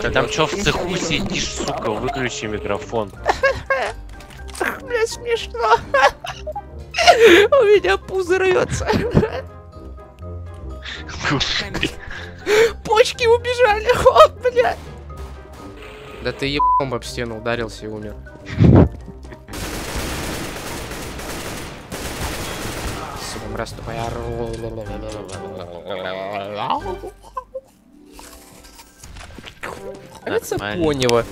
Ты там чё в цеху сидишь, сука, выключи микрофон. Бля, смешно. У меня пузо рвется. Почки убежали. О, бля. Да ты ебом об стену ударился и умер. Сука, раз тупая. Это Нормально. понево.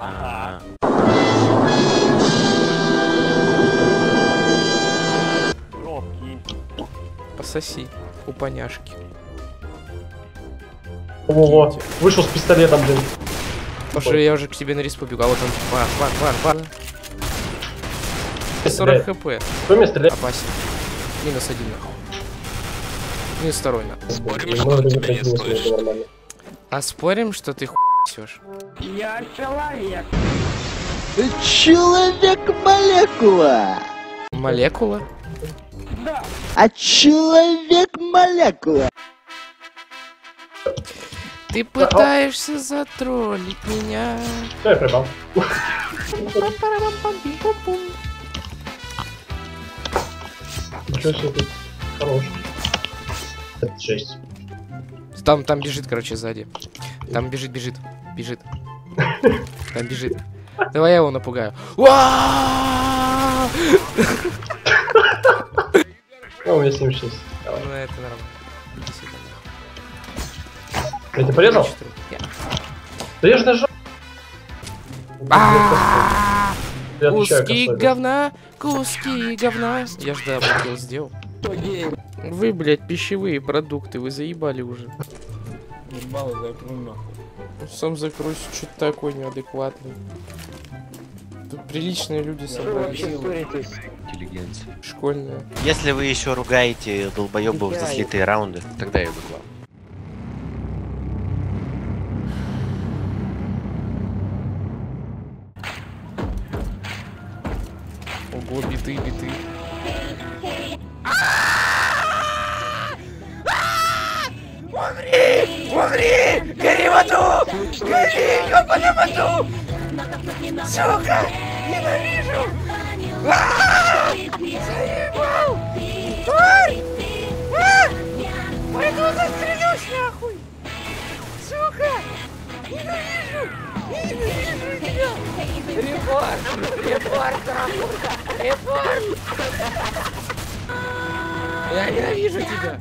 А, Пососи у поняшки. Ого, вышел с пистолетом, блин. Уже я уже к тебе на риск побегу. А вот он. Бар, бар, бар, бар. 40 хп. Кто меня стреляет? Опасен. Минус один нахуй. Минус второй нахуй. Спорим, что тебя не слышно. А спорим, что ты хуй несешь? Человек-молекула. Молекула? А человек-молекула. Ты пытаешься затроллить меня. Все, я прибал. Ничего себе ты. Хорош. Это жесть. Там, там бежит, короче, сзади. Там бежит, бежит, бежит. Там бежит. Давай я его напугаю. Ну, у меня 76. Давай. Ну это нормально. Я тебя порезал? Да я же нажал. Куски говна, куски говна. Я ж да, сделал. Вы, блядь, пищевые продукты, вы заебали уже. Сам закройся, что ты такой неадекватный. Тут приличные люди собрались. интеллигенция. Школьная. Если вы еще ругаете долбоебов за слитые раунды, тогда я вам. Ого, биты, биты. Гори, ёбаный в аду! Сука! Ненавижу! А! Заебал! Тварь! Пойду застрелюсь нахуй! Сука! Ненавижу! Ненавижу тебя! Репорт! Репорт, нахуй! Репорт! Я ненавижу тебя!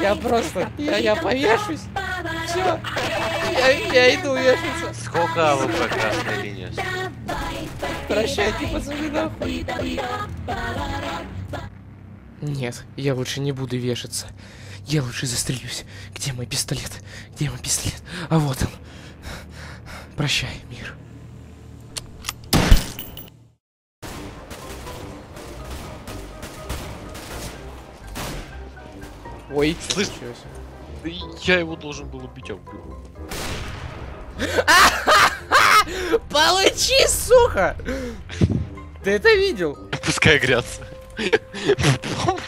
Я просто... Я, я повешусь! Все! Я, я иду вешаться! Сколько вы по красной линии? Прощайте, пацаны, нахуй! Нет, я лучше не буду вешаться. Я лучше застрелюсь. Где мой пистолет? Где мой пистолет? А вот он. Прощай, мир. Ой, Слышь. Я его должен был убить, а убил. Получи, сука! Ты это видел? Пускай грязся.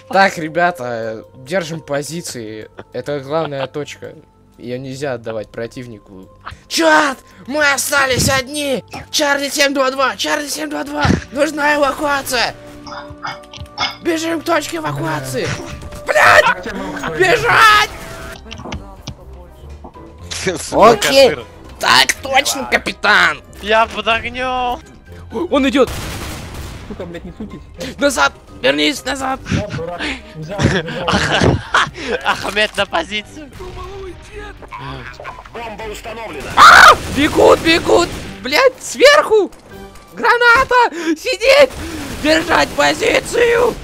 Так, ребята, держим позиции. Это главная точка. Ее нельзя отдавать противнику. Черт! Мы остались одни! Чарли 722! Чарли 722! Нужна эвакуация! Бежим к точке эвакуации! Блять! Бежать! Окей. Так точно, капитан! Я под огнем! Он идет! Сука, блядь, не сутись. Назад! Вернись назад! Ахмед на позицию! Бегут, бегут! Блять, сверху! Граната! Сидеть! Держать позицию!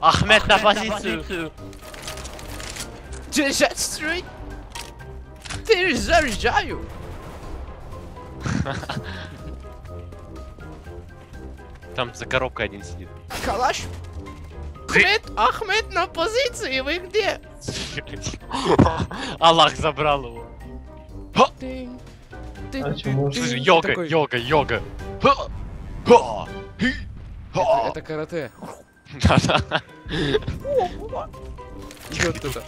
Ахмед на позицию! Держать строй! Перезаряжаю! Там за коробкой один сидит. Калаш! Ахмед, Ахмед на позиции, вы где? Аллах забрал его. Ты, ты, А Слушай, йога, йога, йога. Ха! Ха! Хи! Это, Ха! это карате. Да-да. Туда.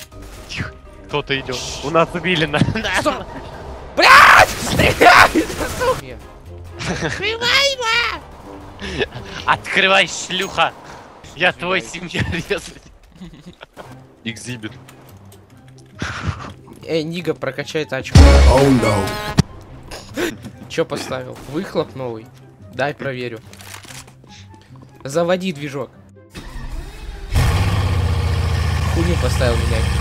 Тихо. Кто-то идет. У нас убили на. Блядь! Стреляй! Сука! Открывай, шлюха! Я твой семья резать. Экзибит. Эй, Нига, прокачай тачку. Чё поставил? Выхлоп новый? Дай проверю. Заводи движок. Хуйню поставил меня.